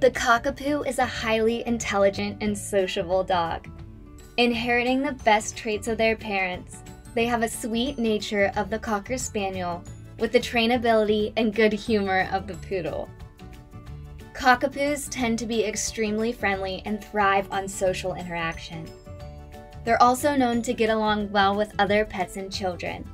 The Cockapoo is a highly intelligent and sociable dog. Inheriting the best traits of their parents, they have a sweet nature of the Cocker Spaniel with the trainability and good humor of the Poodle. Cockapoos tend to be extremely friendly and thrive on social interaction. They're also known to get along well with other pets and children.